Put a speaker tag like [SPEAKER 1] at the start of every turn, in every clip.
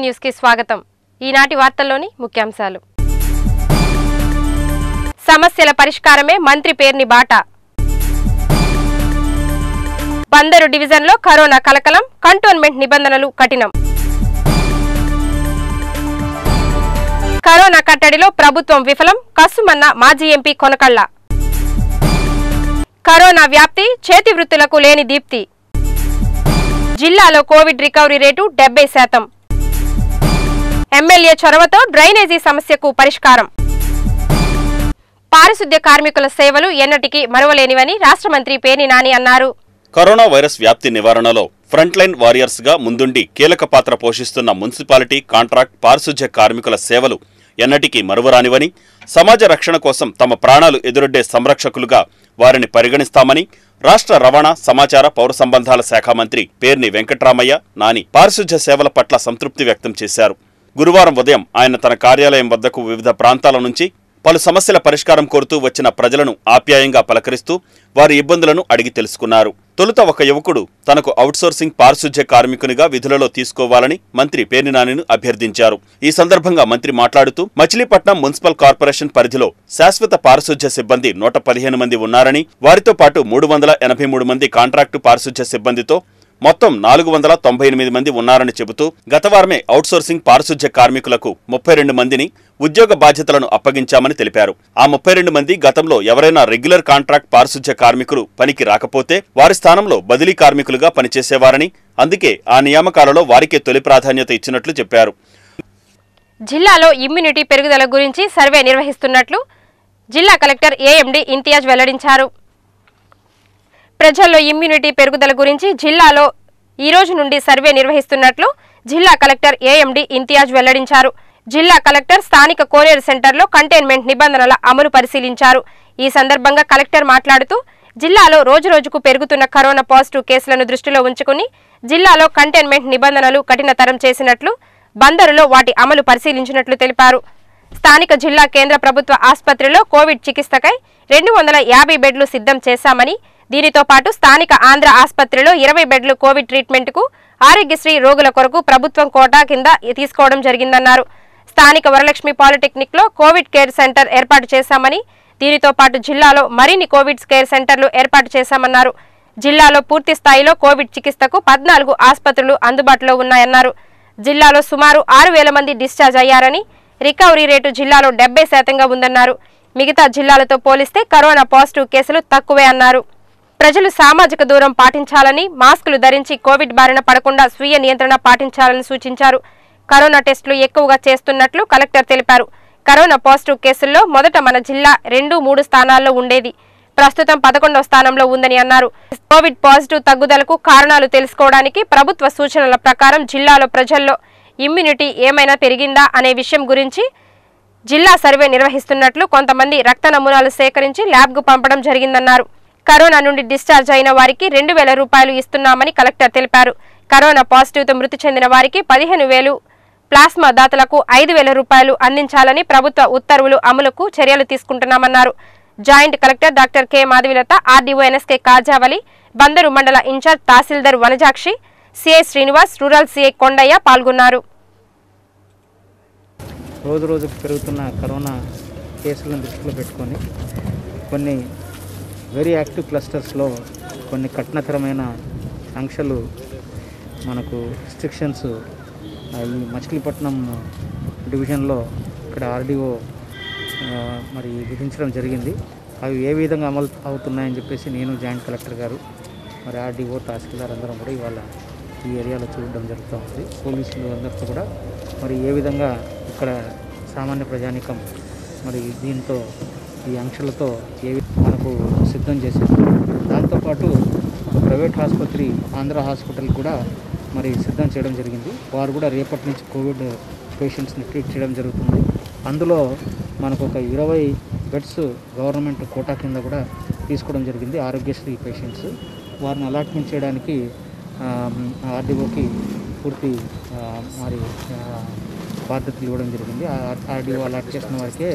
[SPEAKER 1] న్యూస్కి స్వాగతం. ఈనాటి వార్తల్లోని ముఖ్యాంశాలు. సమస్యల పరిష్కారమే మంత్రి పేర్ని బాట. బందరు డివిజన్లో కరోనా కలకలం కంటోన్మెంట్ నిబంధనలు కఠినం. కరోనా కట్టడిలో ప్రభుత్వం విఫలం కసుమన్న మాజీ ఎంపీ కొనకళ్ళ. కరోనా వ్యాప్తి చేతి వృత్తులకు లేని దీప్తి. జిల్లాలో కోవిడ్ రికవరీ రేటు డెబ్బై శాతం. ఎమ్మెల్యే చొరవతో డ్రైనేజీ సమస్యకు పరిష్కారం. పారిశుద్ధ్య కార్మికుల సేవలు ఎన్నటికీ మరువలేనివని రాష్ట్ర మంత్రి పేర్ని నాని అన్నారు.
[SPEAKER 2] కరోనా వైరస్ వ్యాప్తి నివారణలో ఫ్రంట్లైన్ వారియర్స్గా ముందుండి కీలక పాత్ర పోషిస్తున్న మున్సిపాలిటీ కాంట్రాక్ట్ పారిశుధ్య కార్మికుల సేవలు ఎన్నటికీ మరువరానివని సమాజ రక్షణ కోసం తమ ప్రాణాలు ఎదురొడ్డే సంరక్షకులుగా వారిని పరిగణిస్తామని రాష్ట్ర రవాణా సమాచార పౌర సంబంధాల శాఖ మంత్రి పేర్ని వెంకట్రామయ్య నాని పారిశుధ్య సేవల పట్ల సంతృప్తి వ్యక్తం చేశారు. గురువారం ఉదయం ఆయన తన కార్యాలయం వద్దకు వివిధ ప్రాంతాల నుంచి పలు సమస్యల పరిష్కారం కోరుతూ వచ్చిన ప్రజలను ఆప్యాయంగా పలకరిస్తూ వారి ఇబ్బందులను అడిగి తెలుసుకున్నారు. తొలుత ఒక యువకుడు తనకు అవుట్సోర్సింగ్ పారిశుధ్య కార్మికునిగా విధులలో తీసుకోవాలని మంత్రి పేర్నినానిను అభ్యర్థించారు. ఈ సందర్భంగా మంత్రి మాట్లాడుతూ మచిలీపట్నం మున్సిపల్ కార్పొరేషన్ పరిధిలో శాశ్వత పారిశుధ్య సిబ్బంది నూట పదిహేను మంది ఉన్నారని వారితో పాటు మూడు వందల ఎనభై మూడు మంది కాంట్రాక్టు పారిశుధ్య సిబ్బందితో మొత్తం నాలుగు వందల తొంభై ఎనిమిది మంది ఉన్నారని చెబుతూ గత వారమే అవుట్సోర్సింగ్ పారిశుధ్య కార్మికులకు ముప్పై రెండు మందిని ఉద్యోగ బాధ్యతలను అప్పగించామని తెలిపారు. ఆ ముప్పై రెండు మంది గతంలో ఎవరైనా రెగ్యులర్ కాంట్రాక్ట్ పారిశుధ్య కార్మికులు పనికి రాకపోతే వారి స్థానంలో బదిలీ కార్మికులుగా పనిచేసేవారని అందుకే ఆ నియామకాలలో వారికే తొలి ప్రాధాన్యత ఇచ్చినట్లు చెప్పారు.
[SPEAKER 1] జిల్లాలో ఇమ్యూనిటీ పెరుగుదల గురించి సర్వే నిర్వహిస్తున్నట్లు జిల్లా కలెక్టర్ ఏఎండి ఇంతియాజ్ వెల్లడించారు. ప్రజల్లో ఇమ్యూనిటీ పెరుగుదల గురించి జిల్లాలో ఈ రోజు నుండి సర్వే నిర్వహిస్తున్నట్లు జిల్లా కలెక్టర్ ఏఎండి ఇంతియాజ్ వెల్లడించారు. జిల్లా కలెక్టర్ స్థానిక కోనేరు సెంటర్లో కంటైన్మెంట్ నిబంధనల అమలు పరిశీలించారు. ఈ సందర్భంగా కలెక్టర్ మాట్లాడుతూ జిల్లాలో రోజురోజుకు పెరుగుతున్న కరోనా పాజిటివ్ కేసులను దృష్టిలో ఉంచుకుని జిల్లాలో కంటైన్మెంట్ నిబంధనలు కఠినతరం చేసినట్లు బందరులో వాటి అమలు పరిశీలించినట్లు తెలిపారు. స్థానిక జిల్లా కేంద్ర ప్రభుత్వ ఆసుపత్రిలో కోవిడ్ చికిత్సకై రెండు వందల యాభై బెడ్లు సిద్ధం చేశామని దీనితో పాటు స్థానిక ఆంధ్ర ఆసుపత్రిలో ఇరవై బెడ్లు కోవిడ్ ట్రీట్మెంట్కు ఆరోగ్యశ్రీ రోగుల కొరకు ప్రభుత్వం కోటా కింద తీసుకోవడం జరిగిందన్నారు. స్థానిక వరలక్ష్మి పాలిటెక్నిక్లో కోవిడ్ కేర్ సెంటర్ ఏర్పాటు చేశామని దీనితో పాటు జిల్లాలో మరిన్ని కోవిడ్ కేర్ సెంటర్లు ఏర్పాటు చేశామన్నారు. జిల్లాలో పూర్తి స్థాయిలో కోవిడ్ చికిత్సకు పద్నాలుగు ఆసుపత్రులు అందుబాటులో ఉన్నాయన్నారు. జిల్లాలో సుమారు ఆరు వేల మంది డిశ్చార్జ్ అయ్యారని రికవరీ రేటు జిల్లాలో డెబ్బై శాతంగా ఉందన్నారు. మిగతా జిల్లాలతో పోలిస్తే కరోనా పాజిటివ్ కేసులు తక్కువే అన్నారు. ప్రజలు సామాజిక దూరం పాటించాలని మాస్కులు ధరించి కోవిడ్ బారిన పడకుండా స్వీయ నియంత్రణ పాటించాలని సూచించారు. కరోనా టెస్టులు ఎక్కువగా చేస్తున్నట్లు కలెక్టర్ తెలిపారు. కరోనా పాజిటివ్ కేసుల్లో మొదట మన జిల్లా రెండు మూడు స్థానాల్లో ఉండేది. ప్రస్తుతం పదకొండవ స్థానంలో ఉందని అన్నారు. కోవిడ్ పాజిటివ్ తగ్గుదలకు కారణాలు తెలుసుకోవడానికి ప్రభుత్వ సూచనల ప్రకారం జిల్లాలో ప్రజల్లో ఇమ్యూనిటీ ఏమైనా పెరిగిందా అనే విషయం గురించి జిల్లా సర్వే నిర్వహిస్తున్నట్లు కొంతమంది రక్త నమూనాలు సేకరించి ల్యాబ్కు పంపడం జరిగిందన్నారు. కరోనా నుండి డిశ్చార్జ్ అయిన వారికి రెండు వేల రూపాయలు ఇస్తున్నామని కలెక్టర్ తెలిపారు. కరోనా పాజిటివ్తో మృతి చెందిన వారికి పదిహేను వేలు ప్లాస్మా దాతలకు ఐదు వేల రూపాయలు అందించాలని ప్రభుత్వ ఉత్తర్వులు అమలుకు చర్యలు తీసుకుంటున్నామన్నారు. Joint collector doctor K Madhavilatha RDO NSK Kajavali Bandar మండల ఇన్ఛార్జ్ తహసీల్దార్ Vanajakshi CI Srinivas rural CI Kondaiah పాల్గొన్నారు.
[SPEAKER 3] రోజు రోజుకు పెరుగుతున్న కరోనా కేసులను దృష్టిలో పెట్టుకొని కొన్ని వెరీ యాక్టివ్ క్లస్టర్స్లో కొన్ని కఠినతరమైన ఆంక్షలు మనకు రిస్ట్రిక్షన్స్ ఈ మచిలీపట్నం డివిజన్లో ఇక్కడ ఆర్డీఓ మరి విధించడం జరిగింది. అవి ఏ విధంగా అమలు అవుతున్నాయని చెప్పేసి నేను జాయింట్ కలెక్టర్ గారు మరి ఆర్డీఓ తహసీల్దార్ అందరం కూడా ఇవాళ ఈ ఏరియాలో చూడడం జరుగుతూ ఉంది పోలీసులు అందరితో కూడా మరి ఏ విధంగా ఇక్కడ సామాన్య ప్రజానికం మరి దీంతో ఈ ఆంక్షలతో ఏ మనకు సిద్ధం చేశారు? దాంతోపాటు ప్రైవేట్ ఆసుపత్రి ఆంధ్ర హాస్పిటల్ కూడా మరి సిద్ధం చేయడం జరిగింది. వారు కూడా రేపటి నుంచి కోవిడ్ పేషెంట్స్ని ట్రీట్ చేయడం జరుగుతుంది. అందులో మనకు ఒక ఇరవై బెడ్స్ గవర్నమెంట్ కోటా కింద కూడా తీసుకోవడం జరిగింది ఆరోగ్యశ్రీ పేషెంట్స్. వారిని అలాట్మెంట్ చేయడానికి ఆర్డీఓకి పూర్తి మరి బాధ్యతలు ఇవ్వడం జరిగింది. ఆర్డీఓ అలాట్ చేసిన వారికే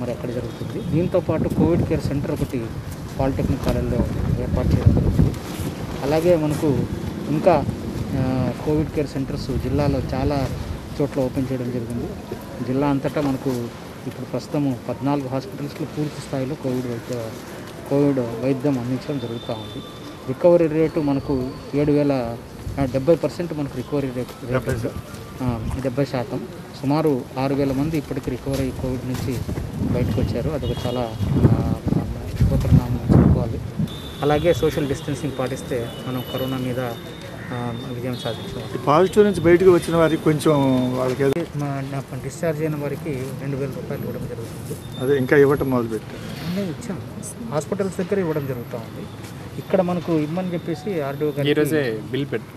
[SPEAKER 3] మరి అక్కడ జరుగుతుంది? దీంతో పాటు కోవిడ్ కేర్ సెంటర్ ఒకటి పాలిటెక్నిక్ కాలేజ్లో ఏర్పాటు చేయడం జరుగుతుంది. అలాగే మనకు ఇంకా కోవిడ్ కేర్ సెంటర్స్ జిల్లాలో చాలా చోట్ల ఓపెన్ చేయడం జరిగింది. జిల్లా అంతటా మనకు ఇప్పుడు ప్రస్తుతము పద్నాలుగు హాస్పిటల్స్లో పూర్తి స్థాయిలో కోవిడ్ వైద్య కోవిడ్ వైద్యం అందించడం జరుగుతూ ఉంది. రికవరీ రేటు మనకు ఏడు వేల డెబ్బై పర్సెంట్ మనకు రికవరీ రేట్ డెబ్బై శాతం. సుమారు ఆరు వేల మంది ఇప్పటికి రికవర్ అయ్యి కోవిడ్ నుంచి బయటకు వచ్చారు అదొక చాలా శుభపరిణామం చెప్పుకోవాలి. అలాగే సోషల్ డిస్టెన్సింగ్ పాటిస్తే మనం కరోనా మీద విజయం సాధించాం
[SPEAKER 4] పాజిటివ్ నుంచి బయటకు వచ్చిన వారికి కొంచెం వాళ్ళకి
[SPEAKER 3] డిశ్చార్జ్ అయిన వారికి రెండు వేల రూపాయలు ఇవ్వడం జరుగుతుంది.
[SPEAKER 4] అదే ఇంకా ఇవ్వటం మొదలుపెట్టారు.
[SPEAKER 3] ఇచ్చాం. హాస్పిటల్స్ దగ్గర ఇవ్వడం జరుగుతూ ఉంది. ఇక్కడ మనకు ఇమ్మని చెప్పేసి ఆర్డీఓ గారికి
[SPEAKER 5] బిల్ పెట్టు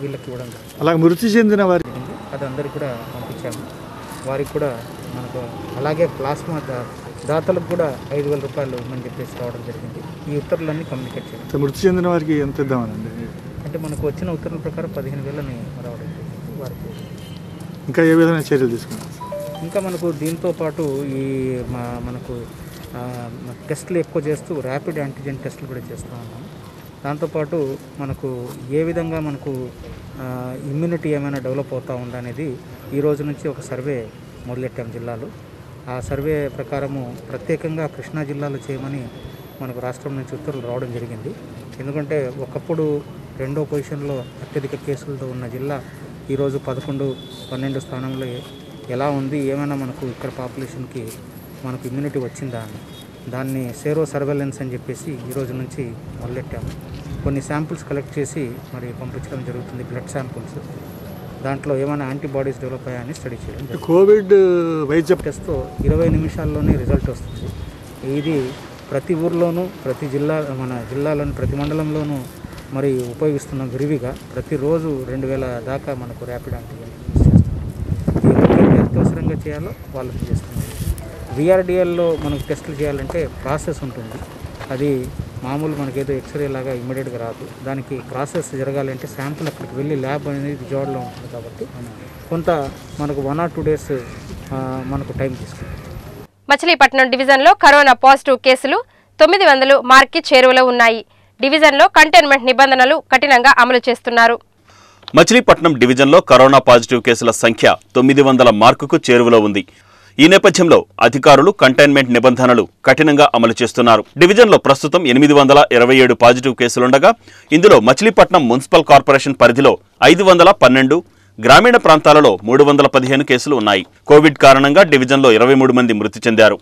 [SPEAKER 3] వీళ్ళకి ఇవ్వడం
[SPEAKER 4] అలాగే మృతి చెందిన వారి
[SPEAKER 3] అది అందరికి కూడా పంపించాము. వారికి కూడా మనకు అలాగే ప్లాస్మా దా- దాతలకు కూడా ఐదు వేల రూపాయలు ఇవ్వమని చెప్పేసి రావడం జరిగింది. ఈ ఉత్తర్వులన్నీ కమ్యూనికేట్ చేయాలి
[SPEAKER 4] మృతి చెందిన వారికి ఎంత ఇద్దామనండి?
[SPEAKER 3] అంటే మనకు వచ్చిన ఉత్తర్వుల ప్రకారం పదిహేను వేలని రావడం జరిగింది వారికి.
[SPEAKER 4] ఇంకా ఏ విధమైన చర్యలు తీసుకున్నారు?
[SPEAKER 3] ఇంకా మనకు దీంతో పాటు ఈ మా మనకు టెస్టులు ఎక్కువ చేస్తూ ర్యాపిడ్ యాంటీజెన్ టెస్టులు కూడా చేస్తూ ఉన్నాం. దాంతోపాటు మనకు ఏ విధంగా మనకు ఇమ్యూనిటీ ఏమైనా డెవలప్ అవుతూ ఉందా అనేది ఈ రోజు నుంచి ఒక సర్వే మొదలెట్టాం జిల్లాలో. ఆ సర్వే ప్రకారము ప్రత్యేకంగా కృష్ణా జిల్లాలో చేయమని మనకు రాష్ట్రం నుంచి ఉత్తర్వులు రావడం జరిగింది. ఎందుకంటే ఒకప్పుడు రెండో పొజిషన్లో అత్యధిక కేసులతో ఉన్న జిల్లా ఈరోజు పదకొండు పన్నెండు స్థానంలో ఎలా ఉంది ఏమైనా మనకు ఇక్కడ పాపులేషన్కి మనకు ఇమ్యూనిటీ వచ్చిందా అని. దాన్ని సేరో సర్వేలెన్స్ అని చెప్పేసి ఈ రోజు నుంచి మొదలెట్టాము. కొన్ని శాంపుల్స్ కలెక్ట్ చేసి మరి పంపించడం జరుగుతుంది బ్లడ్ శాంపుల్స్ దాంట్లో ఏమైనా యాంటీబాడీస్ డెవలప్ అయ్యాయని స్టడీ చేయడం.
[SPEAKER 4] కోవిడ్ వైద్య
[SPEAKER 3] టెస్ట్తో ఇరవై నిమిషాల్లోనే రిజల్ట్ వస్తుంది. ఇది ప్రతి ఊర్లోనూ ప్రతి జిల్లా మన జిల్లాలోని ప్రతి మండలంలోనూ మరి ఉపయోగిస్తున్నాం విరివిగా ప్రతిరోజు రెండు వేల దాకా మనకు ర్యాపిడ్ యాంటీజెన్ చేస్తున్నాం ఎవరికైతే అత్యవసరంగా చేయాలో వాళ్ళకి చేస్తున్నాం విఆర్డిఎల్లో మనకు టెస్టులు చేయాలంటే ప్రాసెస్ ఉంటుంది. అది మామూలు మనకేదో ఎక్స్రే లాగా ఇమ్మీడియట్గా రాదు. దానికి ప్రాసెస్ జరగాలంటే శాంపుల్ అక్కడికి వెళ్ళి ల్యాబ్ అనేది విజయవాడలో ఉంటుంది కాబట్టి కొంత మనకు వన్ ఆర్ టూ డేస్ మనకు టైం తీసుకుంటుంది.
[SPEAKER 1] మచిలీపట్నం డివిజన్లో కరోనా పాజిటివ్ కేసులు తొమ్మిది వందలు మార్కి చేరువలో ఉన్నాయి. డివిజన్లో కంటైన్మెంట్ నిబంధనలు కఠినంగా అమలు చేస్తున్నారు.
[SPEAKER 2] మచిలీపట్నం డివిజన్లో కరోనా పాజిటివ్ కేసుల సంఖ్య తొమ్మిది వందల మార్కుకు చేరువలో ఉంది. ఈ నేపథ్యంలో అధికారులు కంటైన్మెంట్ నిబంధనలు కఠినంగా అమలు చేస్తున్నారు. డివిజన్లో ప్రస్తుతం ఎనిమిది వందల ఇరవై ఏడు పాజిటివ్ కేసులుండగా ఇందులో మచిలీపట్నం మున్సిపల్ కార్పొరేషన్ పరిధిలో ఐదు వందల పన్నెండు గ్రామీణ ప్రాంతాలలో మూడు వందల పదిహేను కేసులు ఉన్నాయి. కోవిడ్ కారణంగా డివిజన్లో ఇరవై మూడు మంది మృతి చెందారు.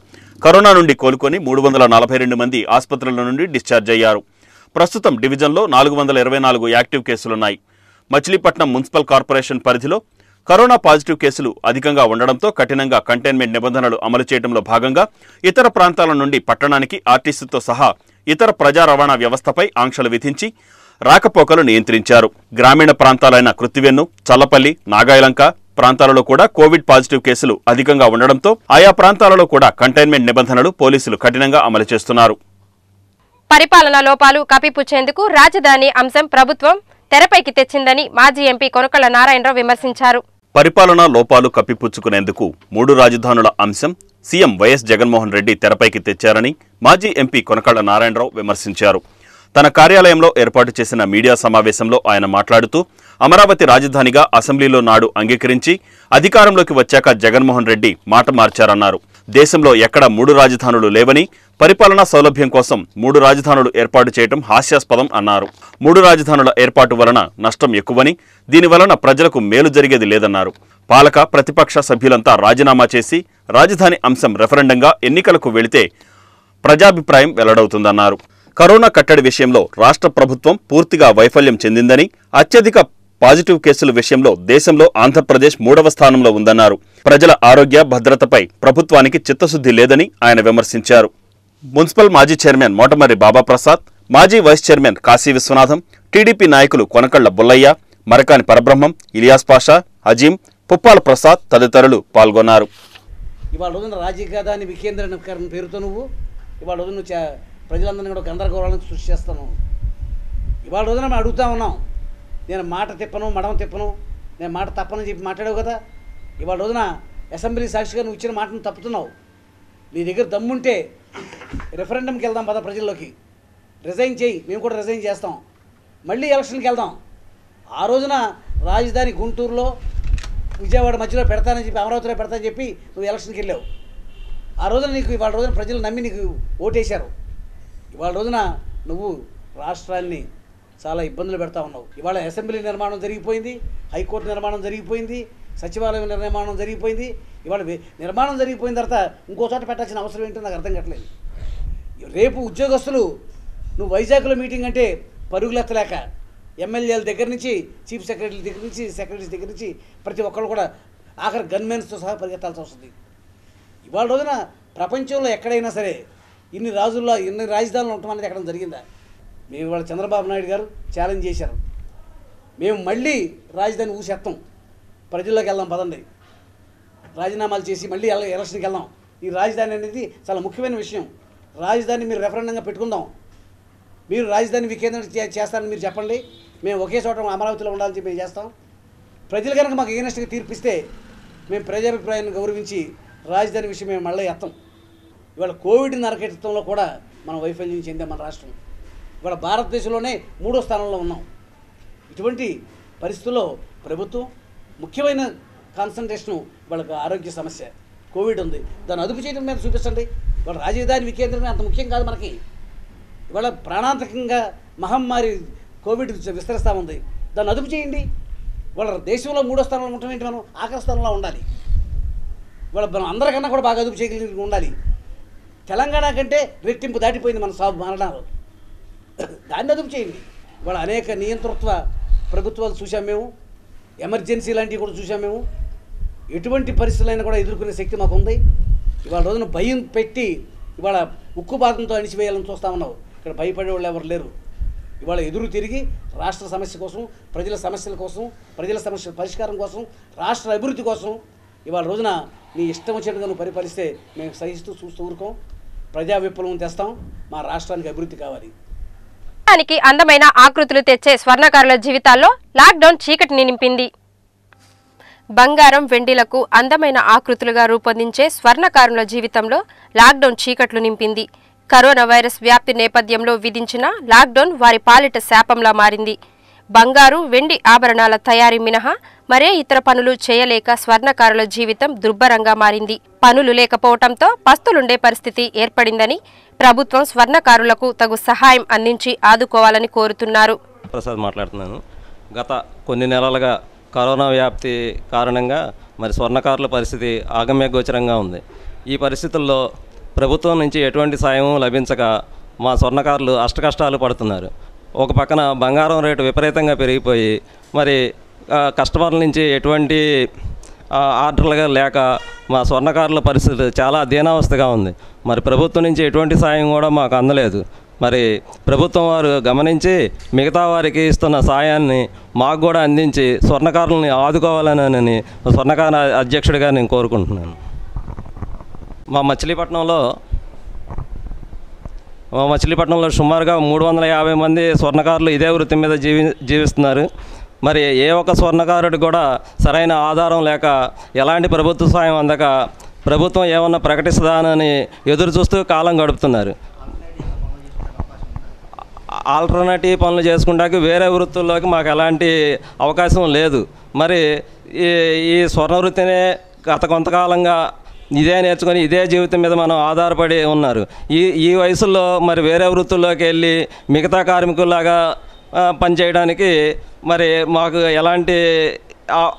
[SPEAKER 2] కరోనా నుండి కోలుకొని మూడు వందల నలభై రెండు మంది ఆసుపత్రుల నుండి డిశ్చార్జ్ అయ్యారు. ప్రస్తుతం డివిజన్లో నాలుగు వందల ఇరవై నాలుగు యాక్టివ్ కేసులున్నాయి. మచిలీపట్నం మున్సిపల్ కార్పొరేషన్ పరిధిలో కరోనా పాజిటివ్ కేసులు అధికంగా ఉండడంతో కఠినంగా కంటైన్మెంట్ నిబంధనలు అమలు చేయడంలో భాగంగా ఇతర ప్రాంతాల నుండి పట్టణానికి ఆర్టీసీతో సహా ఇతర ప్రజా రవాణా వ్యవస్థపై ఆంక్షలు విధించి రాకపోకలు నియంత్రించారు. గ్రామీణ ప్రాంతాలైన కృత్తివెన్ను చల్లపల్లి నాగాయలంక ప్రాంతాలలో కూడా కోవిడ్ పాజిటివ్ కేసులు అధికంగా ఉండడంతో ఆయా ప్రాంతాలలో కూడా కంటైన్మెంట్ నిబంధనలు పోలీసులు కఠినంగా అమలు చేస్తున్నారు.
[SPEAKER 1] పరిపాలనా లోపాలు కప్పిపుచ్చేందుకు రాజధాని అంశం ప్రభుత్వం తెరపైకి తెచ్చిందని మాజీ ఎంపీ కొనకళ్ళ నారాయణరావు విమర్శించారు.
[SPEAKER 2] పరిపాలనా లోపాలు కప్పిపుచ్చుకునేందుకు మూడు రాజధానుల అంశం సీఎం వైఎస్ జగన్మోహన్ రెడ్డి తెరపైకి తెచ్చారని మాజీ ఎంపీ కొనకాళ్ళ నారాయణరావు విమర్శించారు. తన కార్యాలయంలో ఏర్పాటు చేసిన మీడియా సమావేశంలో ఆయన మాట్లాడుతూ అమరావతి రాజధానిగా అసెంబ్లీలో నాడు అంగీకరించి అధికారంలోకి వచ్చాక జగన్మోహన్ రెడ్డి మాట మార్చారన్నారు. దేశంలో ఎక్కడ మూడు రాజధానులు లేవని పరిపాలనా సౌలభ్యం కోసం మూడు రాజధానులు ఏర్పాటు చేయడం హాస్యాస్పదం అన్నారు. మూడు రాజధానుల ఏర్పాటు వలన నష్టం ఎక్కువని దీని వలన ప్రజలకు మేలు జరిగేది లేదన్నారు. పాలక ప్రతిపక్ష సభ్యులంతా రాజీనామా చేసి రాజధాని అంశం రెఫరెండంగా ఎన్నికలకు వెళితే ప్రజాభిప్రాయం వెల్లడవుతుందన్నారు. కరోనా కట్టడి విషయంలో రాష్ట్ర ప్రభుత్వం పూర్తిగా వైఫల్యం చెందిందని అత్యధిక పాజిటివ్ కేసుల విషయంలో దేశంలో ఆంధ్రప్రదేశ్ మూడవ స్థానంలో ఉందన్నారు. ప్రజల ఆరోగ్య భద్రతపై ప్రభుత్వానికి చిత్తశుద్ధి లేదని ఆయన విమర్శించారు. మున్సిపల్ మాజీ చైర్మన్ మోటమర్రి బాబాప్రసాద్ మాజీ vice chairman Kashi Vishwanatham TDP నాయకులు కొనకళ్ళ బుల్లయ్య మరకాని పరబ్రహ్మం ఇలియాస్ పాషా అజీం పుప్పాల ప్రసాద్ తదితరులు పాల్గొన్నారు.
[SPEAKER 6] ఇవాళ రోజున రాజకీయాన్ని వికేంద్రీకరణ పేరుతో నువ్వు ఇవాళ రోజున ప్రజలందరినీ కూడా గందరగోళానికి సృష్టి చేస్తాను ఇవాళ రోజున మేము అడుగుతా ఉన్నాం నేను మాట తిప్పను మడమ తిప్పను. నేను మాట తప్పనని చెప్పి మాట్లాడావు కదా? ఇవాళ రోజున అసెంబ్లీ సాక్షిగా నువ్వు ఇచ్చిన మాటను తప్పుతున్నావు. నీ దగ్గర దమ్ముంటే రెఫరెండంకి వెళ్దాం పద ప్రజల్లోకి. రిజైన్ చేయి మేము కూడా రిజైన్ చేస్తాం. మళ్ళీ ఎలక్షన్కి వెళ్దాం. ఆ రోజున రాజధాని గుంటూరులో విజయవాడ మధ్యలో పెడతానని చెప్పి అమరావతిలో పెడతానని చెప్పి నువ్వు ఎలక్షన్కి వెళ్ళావు. ఆ రోజున నీకు ఇవాళ రోజున ప్రజలు నమ్మి నీకు ఓటేశారు. ఇవాళ రోజున నువ్వు రాష్ట్రాన్ని చాలా ఇబ్బందులు పెడతా ఉన్నావు. ఇవాళ అసెంబ్లీ నిర్మాణం జరిగిపోయింది హైకోర్టు నిర్మాణం జరిగిపోయింది సచివాలయం నిర్మాణం జరిగిపోయింది. ఇవాళ నిర్మాణం జరిగిపోయిన తర్వాత ఇంకో చోట పెట్టాల్సిన అవసరం ఏంటో నాకు అర్థం కావట్లేదు. రేపు ఉద్యోగస్తులు నువ్వు వైజాగ్లో మీటింగ్ అంటే పరుగులెత్తలేక ఎమ్మెల్యేల దగ్గర నుంచి చీఫ్ సెక్రటరీ దగ్గర నుంచి సెక్రటరీస్ దగ్గర నుంచి ప్రతి ఒక్కరు కూడా ఆఖరి గన్మెన్స్తో సహా పరిగెత్తాల్సి వస్తుంది ఇవాళ రోజున ప్రపంచంలో ఎక్కడైనా సరే ఇన్ని రాజుల్లో ఇన్ని రాజధానులు ఉండటం అనేది ఎక్కడ జరిగిందా? మేము ఇవాళ చంద్రబాబు నాయుడు గారు ఛాలెంజ్ చేశారు. మేము మళ్ళీ రాజధాని ఊసేస్తాం ప్రజల్లోకి వెళ్దాం పదండి. రాజీనామాలు చేసి మళ్ళీ ఎల- ఎలక్షన్కి వెళ్దాం. ఈ రాజధాని అనేది చాలా ముఖ్యమైన విషయం. రాజధాని మీరు రెఫరెండంగా పెట్టుకుందాం. మీరు రాజధాని వికేంద్రం చే- చేస్తారని మీరు చెప్పండి. మేము ఒకే చోట అమరావతిలో ఉండాలని చెప్పి మేము చేస్తాం. ప్రజలు కనుక మాకు ఏనెస్ట్గా తీర్పిస్తే మేము ప్రజాభిప్రాయాన్ని గౌరవించి రాజధాని విషయం మేము మళ్ళీ ఎత్తాం. ఇవాళ కోవిడ్ నరకెత్తడంలో కూడా మనం వైఫల్యం చెందాం మన రాష్ట్రం. ఇవాళ భారతదేశంలోనే మూడో స్థానంలో ఉన్నాం. ఇటువంటి పరిస్థితుల్లో ప్రభుత్వం ముఖ్యమైన కాన్సన్ట్రేషన్ వాళ్ళకి ఆరోగ్య సమస్య. కోవిడ్ ఉంది. దాన్ని అదుపు చేయడం మీద చూపించండి వాళ్ళ రాజధాని వికేంద్రమే అంత ముఖ్యం కాదు మనకి. ఇవాళ ప్రాణాంతకంగా మహమ్మారి కోవిడ్ విస్తరిస్తూ ఉంది. దాన్ని అదుపు చేయండి. వాళ్ళ దేశంలో మూడో స్థానంలో ఉండటం ఏంటి మనం? ఆఖరి స్థానంలో ఉండాలి. వాళ్ళ మనం అందరికన్నా కూడా బాగా అదుపు చేయగలిగి ఉండాలి. తెలంగాణ కంటే రెట్టింపు దాటిపోయింది మన సాగు మరణాలు దాన్ని అదుపు చేయండి. వాళ్ళ అనేక నియంతృత్వ ప్రభుత్వాలు చూసాం మేము. ఎమర్జెన్సీ లాంటివి కూడా చూసాం మేము. ఎటువంటి పరిస్థితులైనా కూడా ఎదుర్కొనే శక్తి మాకు ఉంది. ఇవాళ రోజున భయం పెట్టి ఇవాళ ఉక్కు బాధంతో అణిచివేయాలని చూస్తా ఉన్నావు ఇక్కడ భయపడే వాళ్ళు ఎవరు లేరు. ఇవాళ ఎదురు తిరిగి రాష్ట్ర సమస్య కోసం ప్రజల సమస్యల కోసం ప్రజల సమస్యల పరిష్కారం కోసం రాష్ట్ర అభివృద్ధి కోసం ఇవాళ రోజున నీ ఇష్టం వచ్చినట్టుగా నువ్వు పరిపాలిస్తే మేము సహిస్తూ చూస్తూ ఊరుకోం. ప్రజా విప్లవం తెస్తాం. మా రాష్ట్రానికి అభివృద్ధి కావాలి.
[SPEAKER 1] దేశానికి అందమైన ఆకృతులు తెచ్చే స్వర్ణకారుల జీవితాల్లో లాక్డౌన్ చీకటిని నింపింది. బంగారం వెండిలకు అందమైన ఆకృతులుగా రూపొందించే స్వర్ణకారుల జీవితంలో లాక్డౌన్ చీకట్లు నింపింది. కరోనా వైరస్ వ్యాప్తి నేపథ్యంలో విధించిన లాక్డౌన్ వారి పాలిట శాపంలా మారింది. బంగారు వెండి ఆభరణాల తయారీ మినహా మరే ఇతర పనులు చేయలేక స్వర్ణకారుల జీవితం దుర్భరంగా మారింది. పనులు లేకపోవటంతో పస్తులుండే పరిస్థితి ఏర్పడిందని ప్రభుత్వం స్వర్ణకారులకు తగు సహాయం అందించి ఆదుకోవాలని కోరుతున్నారు.
[SPEAKER 5] ప్రసాద్ మాట్లాడుతున్నాను. గత కొన్ని నెలలుగా కరోనా వ్యాప్తి కారణంగా మరి స్వర్ణకారుల పరిస్థితి ఆగమ్య గోచరంగా ఉంది. ఈ పరిస్థితుల్లో ప్రభుత్వం నుంచి ఎటువంటి సాయం లభించక మా స్వర్ణకారులు అష్టకష్టాలు పడుతున్నారు. ఒక పక్కన బంగారం రేటు విపరీతంగా పెరిగిపోయి మరి కస్టమర్ల నుంచి ఎటువంటి ఆర్డర్లుగా లేక మా స్వర్ణకారుల పరిస్థితి చాలా దీనావస్థగా ఉంది. మరి ప్రభుత్వం నుంచి ఎటువంటి సాయం కూడా మాకు అందలేదు. మరి ప్రభుత్వం వారు గమనించి మిగతా వారికి ఇస్తున్న సాయాన్ని మాకు కూడా అందించి స్వర్ణకారులని ఆదుకోవాలని స్వర్ణకార అధ్యక్షుడిగా నేను కోరుకుంటున్నాను. మా మచిలీపట్నంలో మా మచిలీపట్నంలో సుమారుగా మూడు వందల యాభై మంది స్వర్ణకారులు ఇదే వృత్తి మీద జీవి జీవిస్తున్నారు. మరి ఏ ఒక్క స్వర్ణకారుడు కూడా సరైన ఆధారం లేక ఎలాంటి ప్రభుత్వ సాయం అందక ప్రభుత్వం ఏమన్నా ప్రకటిస్తుందానని ఎదురు చూస్తూ కాలం గడుపుతున్నారు. ఆల్టర్నేటివ్ పనులు చేసుకుంటానికి వేరే వృత్తుల్లోకి మాకు ఎలాంటి అవకాశం లేదు. మరి ఈ ఈ స్వర్ణ వృత్తినే గత కొంతకాలంగా ఇదే నేర్చుకొని ఇదే జీవితం మీద మనం ఆధారపడి ఉన్నారు. ఈ ఈ వయసులో మరి వేరే వృత్తుల్లోకి వెళ్ళి మిగతా కార్మికుల్లాగా పనిచేయడానికి మరి మాకు ఎలాంటి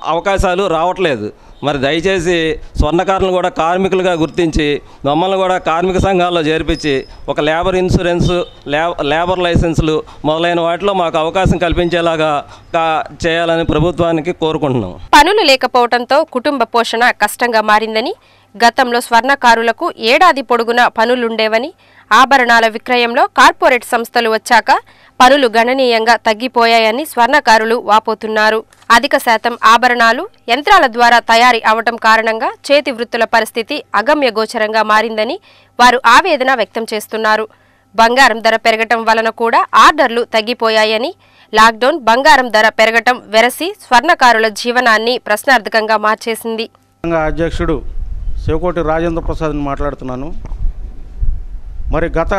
[SPEAKER 5] అవకాశాలు రావట్లేదు. మరి దయచేసి స్వర్ణకారులను కూడా కార్మికులుగా గుర్తించి మమ్మల్ని కూడా కార్మిక సంఘాల్లో చేర్పించి ఒక లేబర్ ఇన్సూరెన్స్ లే- లేబర్ లైసెన్సులు మొదలైన వాటిలో మాకు అవకాశం కల్పించేలాగా చేయాలని ప్రభుత్వానికి కోరుకుంటున్నాం.
[SPEAKER 1] పనులు లేకపోవడంతో కుటుంబ పోషణ కష్టంగా మారిందని గతంలో స్వర్ణకారులకు ఏడాది పొడుగునా పనులుండేవని ఆభరణాల విక్రయంలో కార్పొరేట్ సంస్థలు వచ్చాక పనులు గణనీయంగా తగ్గిపోయాయని స్వర్ణకారులు వాపోతున్నారు. అధిక శాతం ఆభరణాలు యంత్రాల ద్వారా తయారీ అవటం కారణంగా చేతి వృత్తుల పరిస్థితి అగమ్యగోచరంగా మారిందని వారు ఆవేదన వ్యక్తం చేస్తున్నారు. బంగారం ధర పెరగటం వలన కూడా ఆర్డర్లు తగ్గిపోయాయని లాక్డౌన్ బంగారం ధర పెరగటం వెరసి స్వర్ణకారుల జీవనాన్ని ప్రశ్నార్థకంగా మార్చేసింది.
[SPEAKER 7] అధ్యక్షుడు శివకోటి రాజేంద్ర ప్రసాద్ మాట్లాడుతున్నాను. మరి గత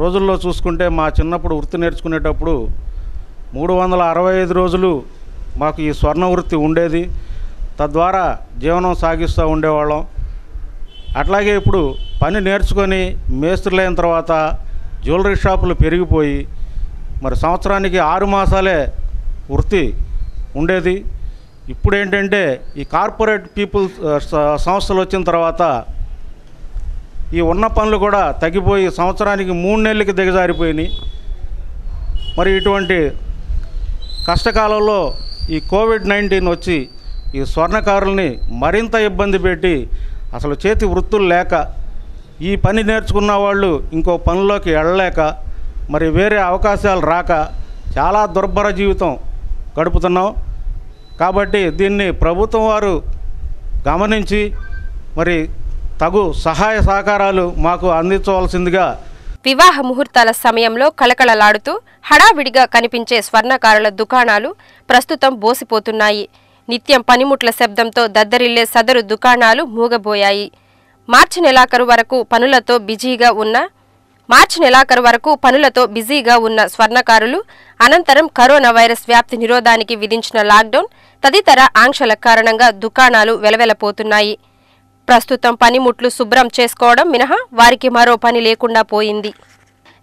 [SPEAKER 7] రోజుల్లో చూసుకుంటే మా చిన్నప్పుడు వృత్తి నేర్చుకునేటప్పుడు మూడు వందల అరవై ఐదు రోజులు మాకు ఈ స్వర్ణ వృత్తి ఉండేది. తద్వారా జీవనం సాగిస్తూ ఉండేవాళ్ళం. అట్లాగే ఇప్పుడు పని నేర్చుకొని మేస్త్రులైన తర్వాత జ్యువెలరీ షాపులు పెరిగిపోయి మరి సంవత్సరానికి ఆరు మాసాలే వృత్తి ఉండేది. ఇప్పుడు ఏంటంటే ఈ కార్పొరేట్ పీపుల్ సంస్థలు వచ్చిన తర్వాత ఈ ఉన్న పనులు కూడా తగ్గిపోయి సంవత్సరానికి మూడు నెలలకి దిగజారిపోయినాయి. మరి ఇటువంటి కష్టకాలంలో ఈ కోవిడ్ నైన్టీన్ వచ్చి ఈ స్వర్ణకారుల్ని మరింత ఇబ్బంది పెట్టి అసలు చేతి వృత్తులు లేక ఈ పని నేర్చుకున్న వాళ్ళు ఇంకో పనిలోకి వెళ్ళలేక మరి వేరే అవకాశాలు రాక చాలా దుర్భర జీవితం గడుపుతున్నాం. కాబట్టి దీన్ని ప్రభుత్వం వారు గమనించి మరి తగు సహాయ సహకారాలు మాకు అందించవలసిందిగా
[SPEAKER 1] వివాహ ముహూర్తాల సమయంలో కళకళలాడుతూ హడావిడిగా కనిపించే స్వర్ణకారుల దుకాణాలు ప్రస్తుతం బోసిపోతున్నాయి. నిత్యం పనిముట్ల శబ్దంతో దద్దరిల్లే సదరు దుకాణాలు మూగబోయాయి. మార్చి నెలాఖరు వరకు పనులతో బిజీగా ఉన్న మార్చి నెలాఖరు వరకు పనులతో బిజీగా ఉన్న స్వర్ణకారులు అనంతరం కరోనా వైరస్ వ్యాప్తి నిరోధానికి విధించిన లాక్డౌన్ తదితర ఆంక్షల కారణంగా దుకాణాలు వెలవెలపోతున్నాయి. ప్రస్తుతం పనిముట్లు శుభ్రం చేసుకోవడం మినహా వారికి మరో పని లేకుండా పోయింది.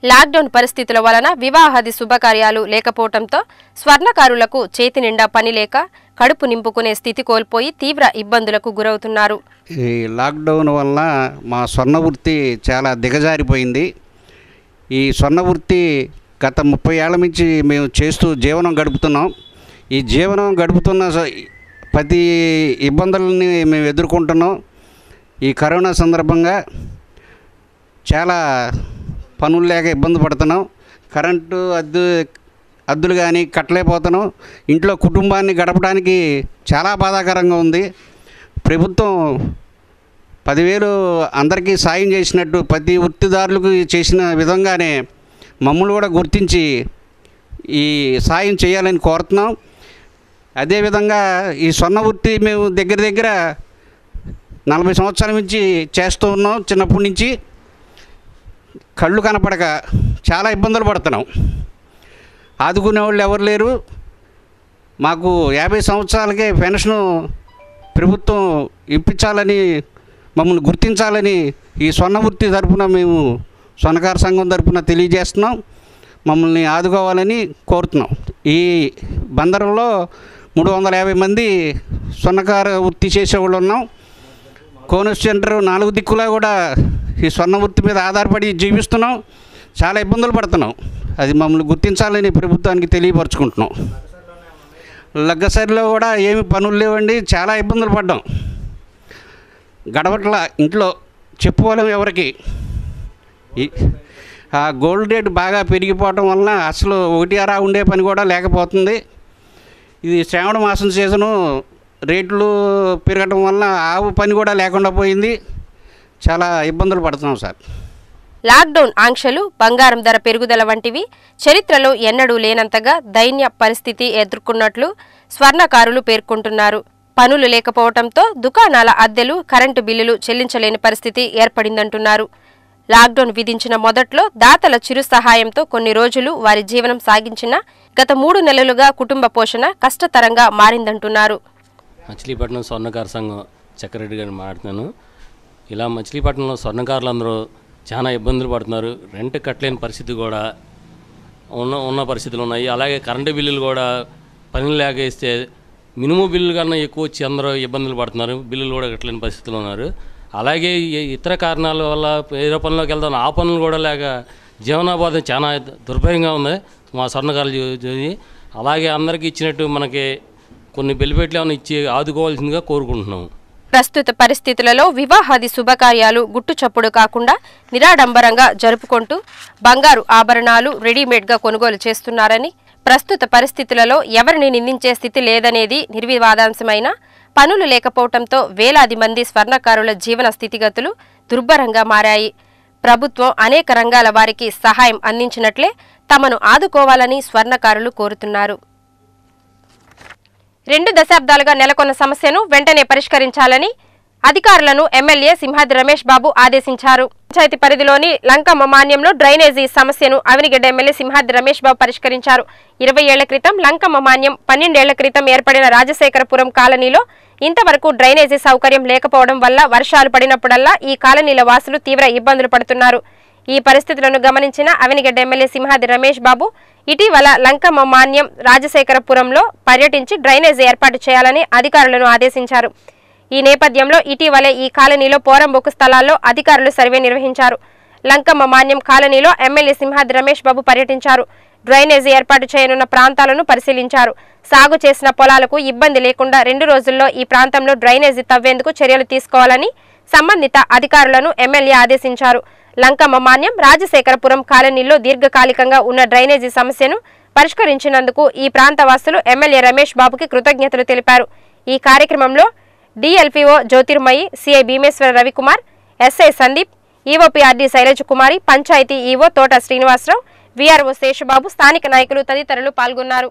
[SPEAKER 1] లాక్డౌన్ పరిస్థితుల వలన వివాహాది శుభకార్యాలు లేకపోవడంతో స్వర్ణకారులకు చేతి నిండా పని లేక కడుపు నింపుకునే స్థితి కోల్పోయి తీవ్ర ఇబ్బందులకు గురవుతున్నారు.
[SPEAKER 8] ఈ లాక్డౌన్ వల్ల మా స్వర్ణ వృత్తి చాలా దిగజారిపోయింది. ఈ స్వర్ణ వృత్తి గత ముప్పై ఏళ్ళ నుంచి మేము చేస్తూ జీవనం గడుపుతున్నాం. ఈ జీవనం గడుపుతున్న ప్రతి ఇబ్బందులని మేము ఎదుర్కొంటున్నాం. ఈ కరోనా సందర్భంగా చాలా పనులు లేక ఇబ్బంది పడుతున్నాం. కరెంటు అద్దు అద్దులు కానీ కట్టలేకపోతున్నాం. ఇంట్లో కుటుంబాన్ని గడపడానికి చాలా బాధాకరంగా ఉంది. ప్రభుత్వం పదివేలు అందరికీ సాయం చేసినట్టు ప్రతి వృత్తిదారులకు చేసిన విధంగానే మమ్మల్ని కూడా గుర్తించి ఈ సాయం చేయాలని కోరుతున్నాం. అదేవిధంగా ఈ స్వర్ణ వృత్తి మేము దగ్గర దగ్గర నలభై సంవత్సరాల నుంచి చేస్తూ ఉన్నాం చిన్నప్పటి నుంచి. కళ్ళు కనపడక చాలా ఇబ్బందులు పడుతున్నాం. ఆదుకునే వాళ్ళు ఎవరు లేరు. మాకు యాభై సంవత్సరాలకే పెన్షన్ ప్రభుత్వం ఇప్పించాలని మమ్మల్ని గుర్తించాలని ఈ స్వర్ణ వృత్తి తరఫున మేము స్వర్ణకార సంఘం తరఫున తెలియజేస్తున్నాం. మమ్మల్ని ఆదుకోవాలని కోరుతున్నాం. ఈ బందరంలో మూడు వందల యాభై మంది స్వర్ణకార వృత్తి చేసేవాళ్ళు ఉన్నాం కోనస్ సెంటర్ నాలుగు దిక్కులా కూడా ఈ స్వర్ణ వృత్తి మీద ఆధారపడి జీవిస్తున్నాం. చాలా ఇబ్బందులు పడుతున్నాం. అది మమ్మల్ని గుర్తించాలని ప్రభుత్వానికి తెలియపరచుకుంటున్నాం. లగ్గసరిలో కూడా ఏమి పనులు లేవండి. చాలా ఇబ్బందులు పడ్డాం. గడవట్ల ఇంట్లో చెప్పుకోలేము ఎవరికి. ఆ గోల్డ్ రేట్ బాగా పెరిగిపోవటం వలన అసలు ఒకటి అరా ఉండే పని కూడా లేకపోతుంది. ఇది శ్రావణ మాసం సీజను రేట్లు పెరగటం వల్ల ఆవు పని కూడా లేకుండా పోయింది. చాలా ఇబ్బందులు పడుతున్నాం సార్.
[SPEAKER 1] లాక్డౌన్ ఆంక్షలు బంగారం ధర పెరుగుదల వంటివి చరిత్రలో ఎన్నడూ లేనంతగా దైన్య పరిస్థితి ఎదుర్కొన్నట్లు స్వర్ణకారులు పేర్కొంటున్నారు. పనులు లేకపోవడంతో దుకాణాల అద్దెలు కరెంటు బిల్లులు చెల్లించలేని పరిస్థితి ఏర్పడిందంటున్నారు. లాక్డౌన్ విధించిన మొదట్లో దాతల చిరు సహాయంతో కొన్ని రోజులు వారి జీవనం సాగించినా గత మూడు నెలలుగా కుటుంబ పోషణ కష్టతరంగా మారిందంటున్నారు.
[SPEAKER 9] మచిలీపట్నం స్వర్ణకార సంఘం చక్రరెడ్డి గారిని మాట్లాడుతున్నాను. ఇలా మచిలీపట్నంలో స్వర్ణకారులు అందరూ చాలా ఇబ్బందులు పడుతున్నారు. రెంట్ కట్టలేని పరిస్థితి కూడా ఉన్న ఉన్న పరిస్థితులు ఉన్నాయి. అలాగే కరెంటు బిల్లులు కూడా పని లేక ఇస్తే మినిమం బిల్లులు కన్నా ఎక్కువ వచ్చి అందరూ ఇబ్బందులు పడుతున్నారు. బిల్లులు కూడా కట్టలేని పరిస్థితులు ఉన్నారు. అలాగే ఇతర కారణాల వల్ల వేరే పనులకు వెళ్తాను ఆ పనులు కూడా లేక జీవనోపాధి చాలా దుర్భయంగా ఉంది మా స్వర్ణకారులు అలాగే అందరికీ ఇచ్చినట్టు మనకి కొన్ని బెలిపెట్లు ఏమైనా ఇచ్చి ఆదుకోవాల్సిందిగా కోరుకుంటున్నాము
[SPEAKER 1] ప్రస్తుత పరిస్థితులలో వివాహాది శుభకార్యాలు గుట్టుచప్పుడు కాకుండా నిరాడంబరంగా జరుపుకుంటూ బంగారు ఆభరణాలు రెడీమేడ్గా కొనుగోలు చేస్తున్నారని ప్రస్తుత పరిస్థితులలో ఎవరిని నిందించే స్థితి లేదనేది నిర్వివాదాంశమైన పనులు లేకపోవడంతో వేలాది మంది స్వర్ణకారుల జీవన స్థితిగతులు దుర్భరంగా మారాయి. ప్రభుత్వం అనేక రంగాల వారికి సహాయం అందించినట్లే తమను ఆదుకోవాలని స్వర్ణకారులు కోరుతున్నారు. రెండు దశాబ్దాలుగా నెలకొన్న సమస్యను వెంటనే పరిష్కరించాలని అధికారులను ఎమ్మెల్యే సింహాద్రి రమేష్ బాబు ఆదేశించారు. పంచాయతీ పరిధిలోని లంకమ్మ మాన్యంలో డ్రైనేజీ సమస్యను అవినిగడ్డ ఎమ్మెల్యే సింహాద్రి రమేష్ బాబు పరిష్కరించారు. ఇరవై ఏళ్ళ క్రితం లంకమ్మ మాన్యం పన్నెండేళ్ళ క్రితం ఏర్పడిన రాజశేఖరపురం కాలనీలో ఇంతవరకు డ్రైనేజీ సౌకర్యం లేకపోవడం వల్ల వర్షాలు పడినప్పుడల్లా ఈ కాలనీల వాసులు తీవ్ర ఇబ్బందులు పడుతున్నారు. ఈ పరిస్థితులను గమనించిన అవినిగడ్డ ఎమ్మెల్యే సింహాది రమేష్ బాబు ఇటీవల లంకమ్మ మాన్యం రాజశేఖరపురంలో పర్యటించి డ్రైనేజీ ఏర్పాటు చేయాలని అధికారులను ఆదేశించారు. ఈ నేపథ్యంలో ఇటీవలే ఈ కాలనీలో పోరంబోకు స్థలాల్లో అధికారులు సర్వే నిర్వహించారు. లంకమ్మ మాన్యం కాలనీలో ఎమ్మెల్యే సింహాది రమేష్ బాబు పర్యటించారు. డ్రైనేజీ ఏర్పాటు చేయనున్న ప్రాంతాలను పరిశీలించారు. సాగు చేసిన పొలాలకు ఇబ్బంది లేకుండా రెండు రోజుల్లో ఈ ప్రాంతంలో డ్రైనేజీ తవ్వేందుకు చర్యలు తీసుకోవాలని సంబంధిత అధికారులను ఎమ్మెల్యే ఆదేశించారు. లంకమ్మ మాన్యం రాజశేఖరపురం కాలనీలో దీర్ఘకాలికంగా ఉన్న డ్రైనేజీ సమస్యను పరిష్కరించినందుకు ఈ ప్రాంతవాసులు ఎమ్మెల్యే రమేష్ బాబుకి కృతజ్ఞతలు తెలిపారు. ఈ కార్యక్రమంలో DLPO Jyothirmayi CI Bhimeswara Ravikumar SI Sandeep EOPRD Sailaj Kumari panchayat EO Thota Srinivasarao VRO Sesha Babu స్థానిక నాయకులు తదితరులు పాల్గొన్నారు.